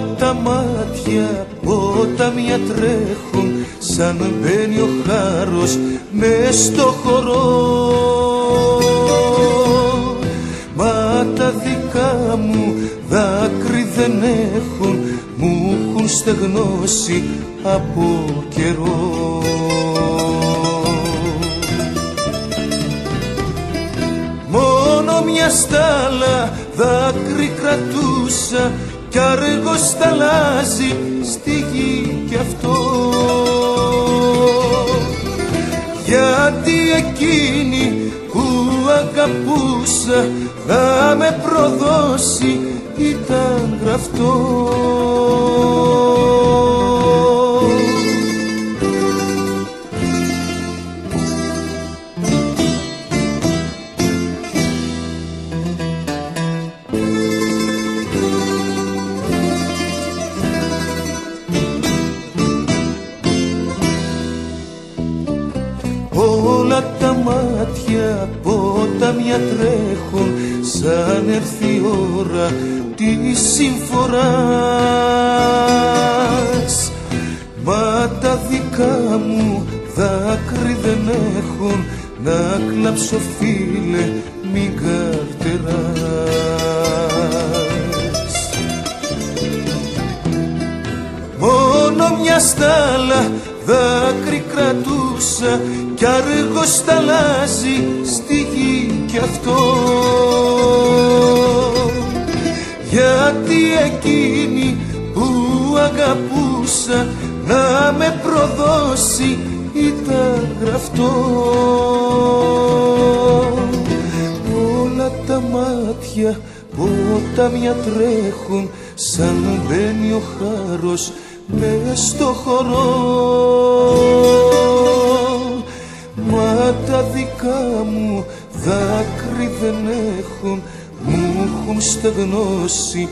Όλα τα μάτια ποτάμια τρέχουν σαν μπαίνει ο χάρος μες στο χορό. Μα τα δικά μου δάκρυ δεν έχουν μου έχουν στεγνώσει από καιρό. Μόνο μια στάλα δάκρυ κρατούσα κι αργός σταλάζει στη γη κι αυτό. Γιατί εκείνη που αγαπούσα θα με προδώσει ήταν γραφτό ποτάμια τρέχουν σαν έρθει η ώρα της συμφοράς. Μα τα δικά μου δάκρυ δεν έχουν να κλάψω φίλε μην καρτεράς. Μόνο μια στάλα δάκρυ κρατούσα κι αργός σταλάζει στη γη κι αυτό. Γιατί εκείνη που αγαπούσα να με προδώσει ήταν γραφτό όλα τα μάτια ποτάμια τρέχουν σαν μπαίνει ο χάρος μες στο χορό. Μα τα δικά μου δάκρυ δεν έχουν μου έχουν στεγνώσει